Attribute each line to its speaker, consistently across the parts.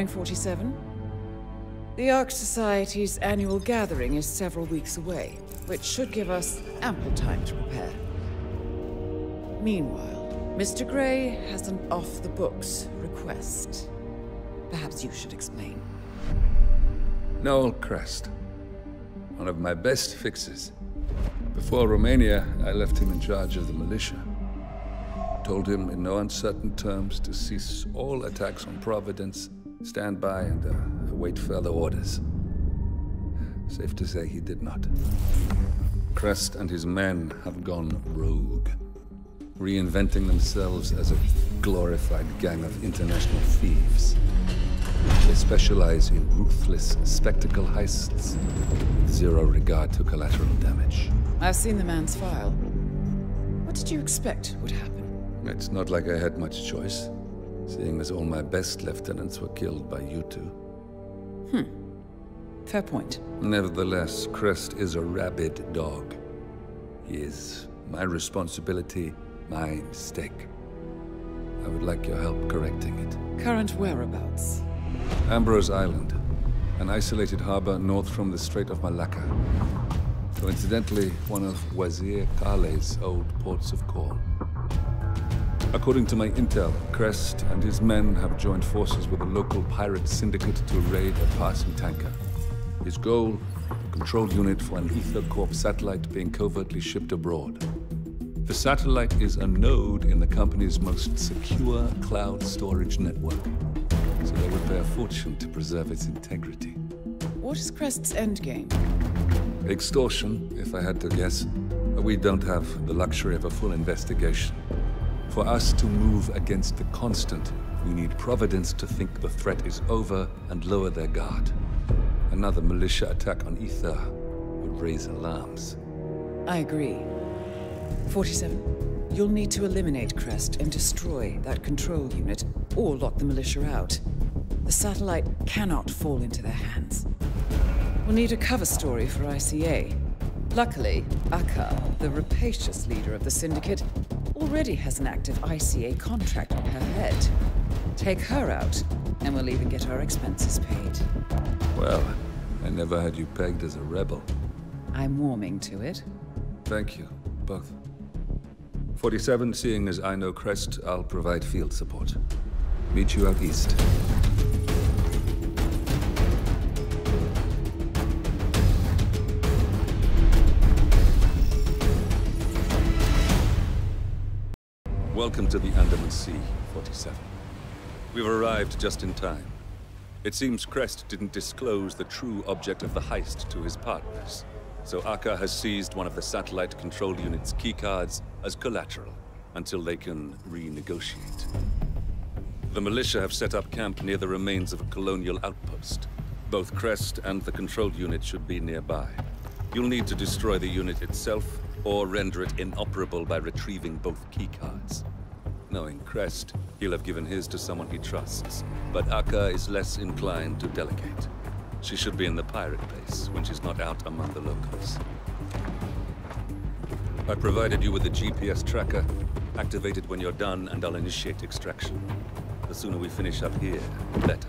Speaker 1: morning, 47. The Ark Society's annual gathering is several weeks away, which should give us ample time to prepare. Meanwhile, Mr. Grey has an off-the-books request. Perhaps you should explain.
Speaker 2: Noel Crest. One of my best fixes. Before Romania, I left him in charge of the militia. Told him in no uncertain terms to cease all attacks on Providence, stand by and uh, await further orders. Safe to say he did not. Crest and his men have gone rogue, reinventing themselves as a glorified gang of international thieves. They specialize in ruthless spectacle heists with zero regard to collateral damage.
Speaker 1: I've seen the man's file. What did you expect would happen?
Speaker 2: It's not like I had much choice, seeing as all my best lieutenants were killed by you two.
Speaker 1: Hmm. Fair point.
Speaker 2: Nevertheless, Crest is a rabid dog. He is my responsibility, my mistake. I would like your help correcting it.
Speaker 1: Current whereabouts?
Speaker 2: Ambrose Island, an isolated harbor north from the Strait of Malacca. Coincidentally, one of Wazir Kale's old ports of call. According to my intel, Crest and his men have joined forces with a local pirate syndicate to raid a passing tanker. His goal? A control unit for an Ether Corp satellite being covertly shipped abroad. The satellite is a node in the company's most secure cloud storage network, so they would pay a fortune to preserve its integrity.
Speaker 1: What is Crest's endgame?
Speaker 2: Extortion, if I had to guess. We don't have the luxury of a full investigation. For us to move against the constant, we need Providence to think the threat is over and lower their guard. Another militia attack on Ether would raise alarms.
Speaker 1: I agree. 47. You'll need to eliminate Crest and destroy that control unit, or lock the militia out. The satellite cannot fall into their hands. We'll need a cover story for ICA. Luckily, Akka, the rapacious leader of the Syndicate, already has an active ICA contract on her head. Take her out, and we'll even get our expenses paid.
Speaker 2: Well, I never had you pegged as a rebel.
Speaker 1: I'm warming to it.
Speaker 2: Thank you, both. 47, seeing as I know Crest, I'll provide field support. Meet you out east. Welcome to the Andaman Sea, 47. We've arrived just in time. It seems Crest didn't disclose the true object of the heist to his partners. So Akka has seized one of the satellite control unit's keycards as collateral until they can renegotiate. The militia have set up camp near the remains of a colonial outpost. Both Crest and the control unit should be nearby. You'll need to destroy the unit itself or render it inoperable by retrieving both keycards. Knowing Crest, he'll have given his to someone he trusts, but Akka is less inclined to delegate. She should be in the pirate base when she's not out among the locals. I provided you with a GPS tracker. Activate it when you're done and I'll initiate extraction. The sooner we finish up here, the better.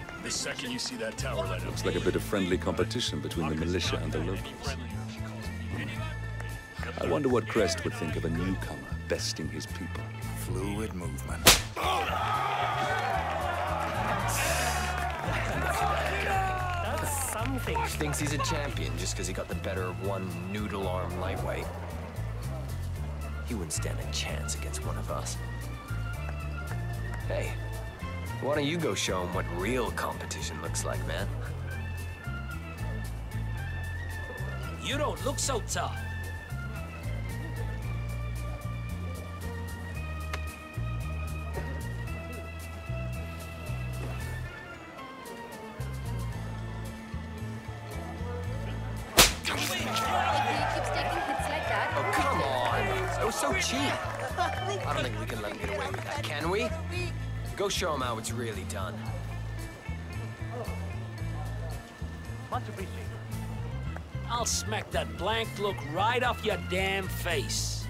Speaker 3: The second you see that tower light up,
Speaker 2: Looks like a bit of friendly competition between the militia and the locals. I wonder what Crest would think of a newcomer besting his people.
Speaker 4: Fluid movement.
Speaker 5: That's something.
Speaker 6: Thinks he's a champion just because he got the better of one noodle arm lightweight. He wouldn't stand a chance against one of us. Hey, why don't you go show them what real competition looks like, man?
Speaker 4: You don't look so tough.
Speaker 6: Go show him how it's really done.
Speaker 5: Much appreciated.
Speaker 4: I'll smack that blank look right off your damn face.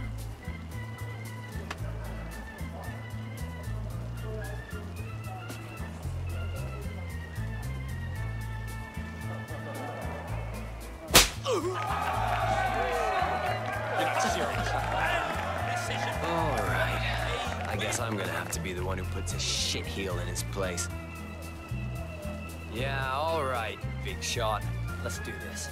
Speaker 6: Place. Yeah, all right, big shot. Let's do this.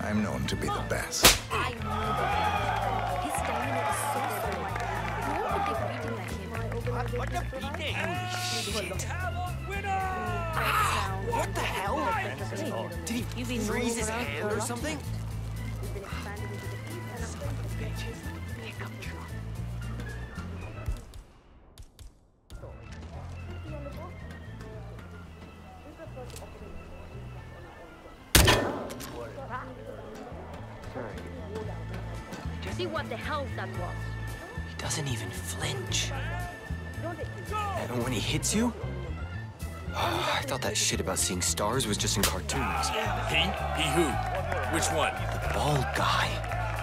Speaker 7: I'm known to be the best.
Speaker 8: I know. His stamina is so strong. No one could be beating like him. What a beating!
Speaker 6: What the hell? Did he freeze his hand or something?
Speaker 8: See what the hell that was.
Speaker 6: He doesn't even flinch. And when he hits you? I thought that shit about seeing stars was just in cartoons.
Speaker 3: He? He who? Which one?
Speaker 6: The bald guy.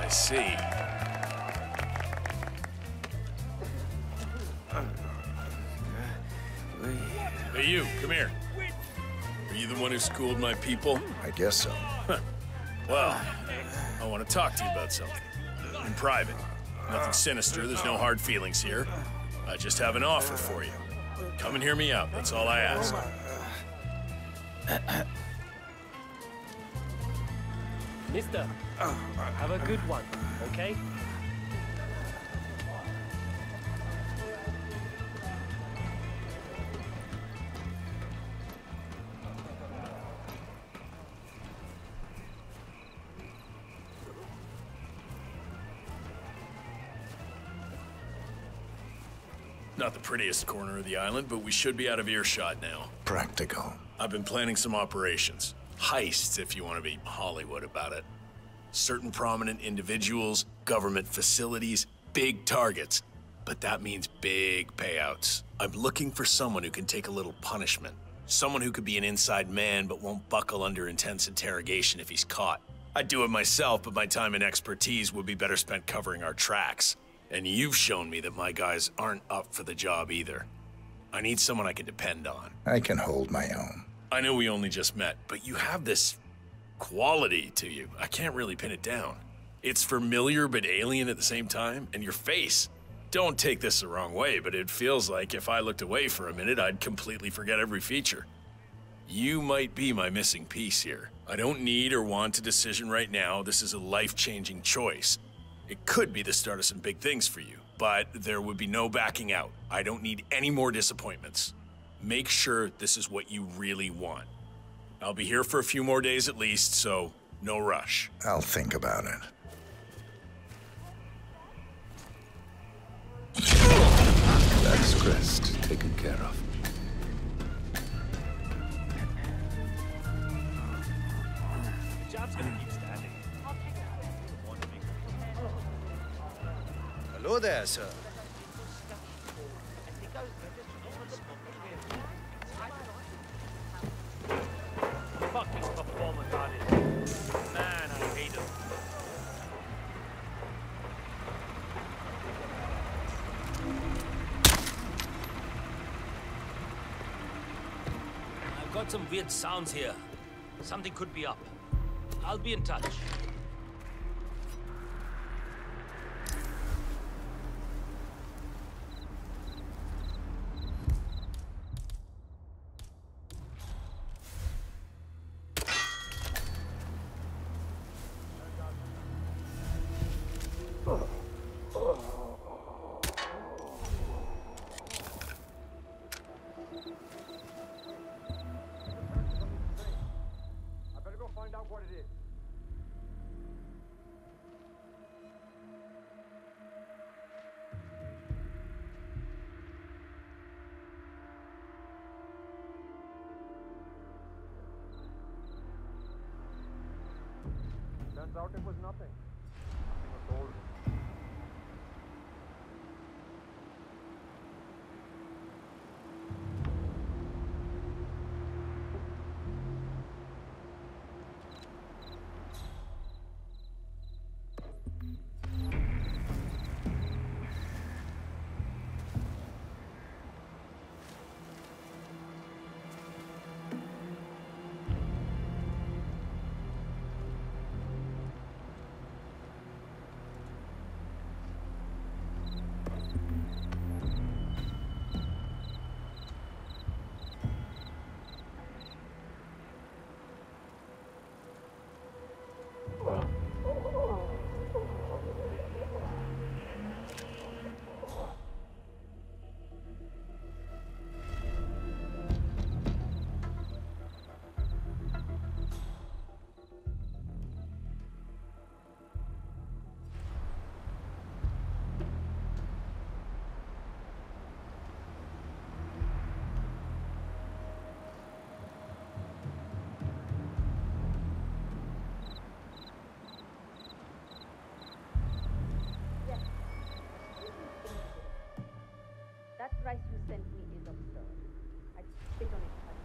Speaker 3: I see. Hey, you, come here. Are you the one who schooled my people?
Speaker 7: I guess so.
Speaker 3: Well, I want to talk to you about something. In private. Nothing sinister, there's no hard feelings here. I just have an offer for you. Come and hear me out, that's all I ask.
Speaker 5: Mister, have a good one, okay?
Speaker 3: Not the prettiest corner of the island, but we should be out of earshot now.
Speaker 7: Practical.
Speaker 3: I've been planning some operations. Heists, if you want to be Hollywood about it. Certain prominent individuals, government facilities, big targets. But that means big payouts. I'm looking for someone who can take a little punishment. Someone who could be an inside man but won't buckle under intense interrogation if he's caught. I'd do it myself, but my time and expertise would be better spent covering our tracks. And you've shown me that my guys aren't up for the job either. I need someone I can depend on.
Speaker 7: I can hold my own.
Speaker 3: I know we only just met, but you have this quality to you. I can't really pin it down. It's familiar but alien at the same time, and your face. Don't take this the wrong way, but it feels like if I looked away for a minute, I'd completely forget every feature. You might be my missing piece here. I don't need or want a decision right now. This is a life changing choice. It could be the start of some big things for you, but there would be no backing out. I don't need any more disappointments. Make sure this is what you really want. I'll be here for a few more days at least, so no rush.
Speaker 7: I'll think about it.
Speaker 2: That's Crest taken care of.
Speaker 9: Hello there, sir.
Speaker 5: Fucking performance artist. Man, I hate him.
Speaker 4: I've got some weird sounds here. Something could be up. I'll be in touch.
Speaker 9: Out it was. Nothing
Speaker 10: is absurd. I'd spit on it if I.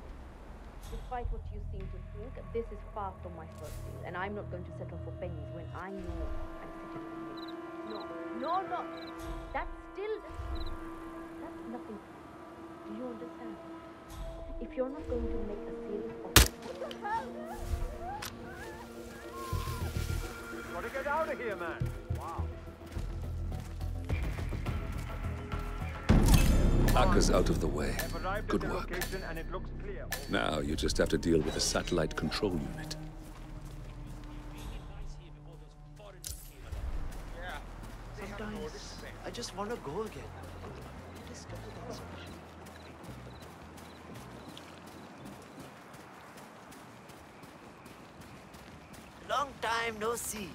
Speaker 10: Despite what you seem to think, this is far from my first deal, and I'm not going to settle for pennies when I know I'm sitting on million. No, no, no. That's still. That's nothing. Do you understand? If you're not going to make a serious offer. What the hell?
Speaker 9: Gotta get out of here, man. Wow.
Speaker 2: Akka's out of the way. Good work.
Speaker 9: location and it looks clear.
Speaker 2: Now you just have to deal with the satellite control unit.
Speaker 5: Sometimes I just want to go again. Discover that special. Long time no see.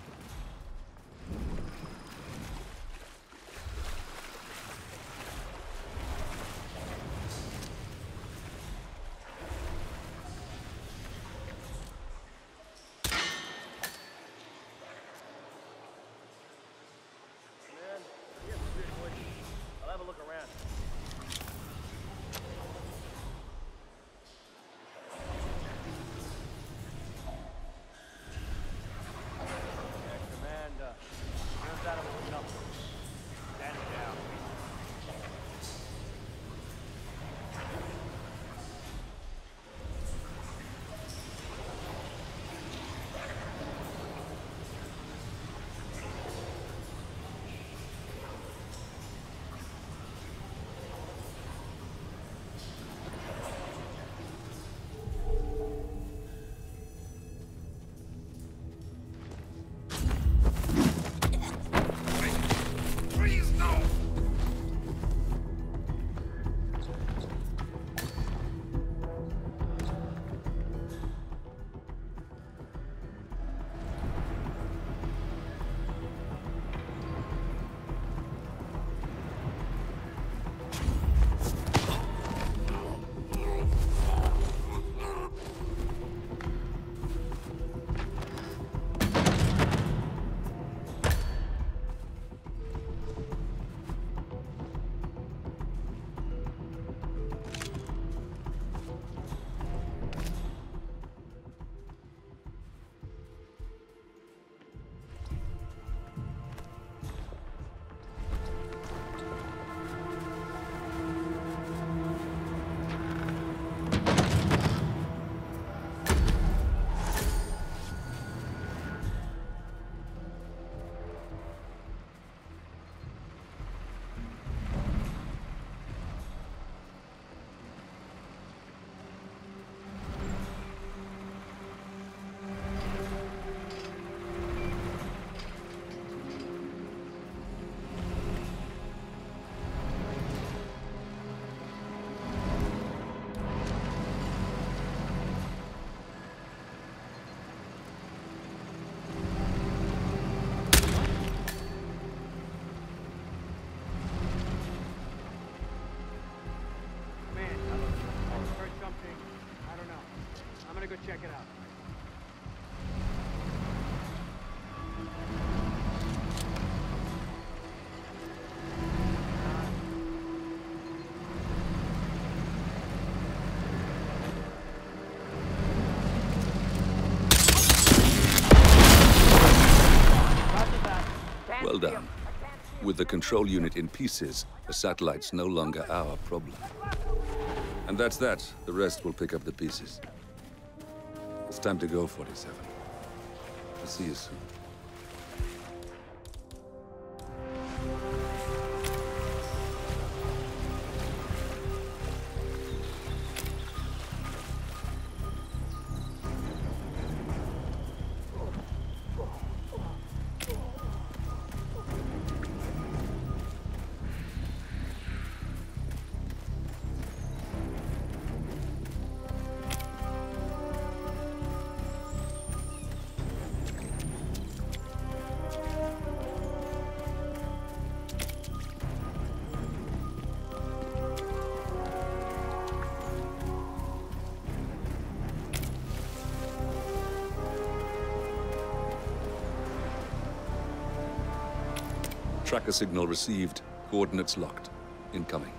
Speaker 9: check it out. Well done.
Speaker 2: With the control unit in pieces, the satellite's no longer our problem. And that's that. The rest will pick up the pieces. It's time to go, 47. I'll see you soon. Tracker signal received. Coordinates locked. Incoming.